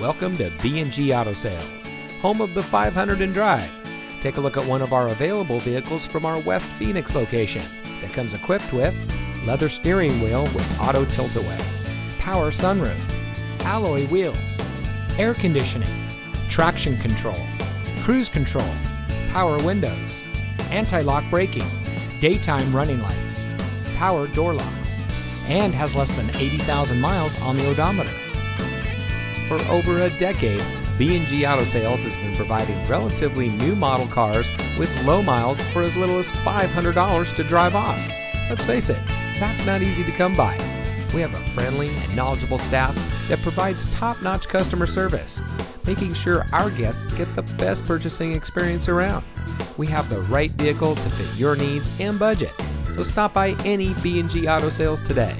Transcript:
Welcome to B&G Auto Sales, home of the 500 and Drive. Take a look at one of our available vehicles from our West Phoenix location that comes equipped with leather steering wheel with auto tilt-away, power sunroof, alloy wheels, air conditioning, traction control, cruise control, power windows, anti-lock braking, daytime running lights, power door locks, and has less than 80,000 miles on the odometer. For over a decade, B&G Auto Sales has been providing relatively new model cars with low miles for as little as $500 to drive off. Let's face it, that's not easy to come by. We have a friendly and knowledgeable staff that provides top-notch customer service, making sure our guests get the best purchasing experience around. We have the right vehicle to fit your needs and budget. So stop by any B&G Auto Sales today.